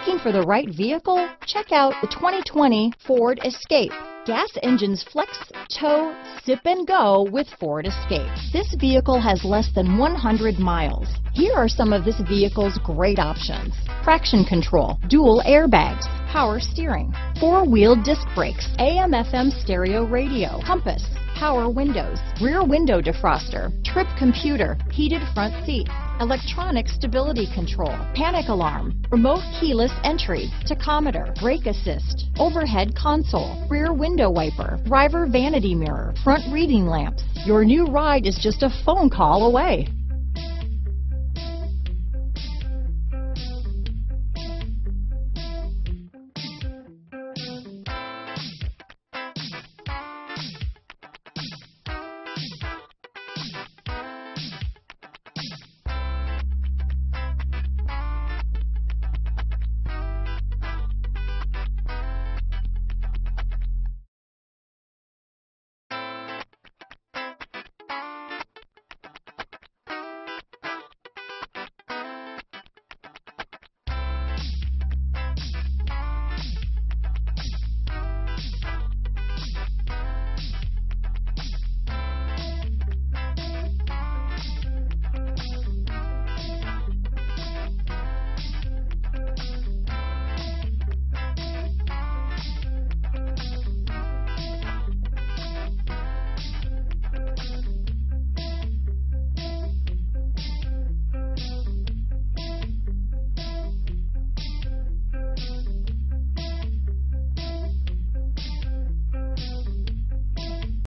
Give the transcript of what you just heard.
Looking for the right vehicle? Check out the 2020 Ford Escape. Gas engines flex, tow, sip and go with Ford Escape. This vehicle has less than 100 miles. Here are some of this vehicle's great options. Traction control, dual airbags, power steering, four-wheel disc brakes, AM FM stereo radio, compass, power windows, rear window defroster, trip computer, heated front seats, electronic stability control, panic alarm, remote keyless entry, tachometer, brake assist, overhead console, rear window wiper, driver vanity mirror, front reading lamps. Your new ride is just a phone call away.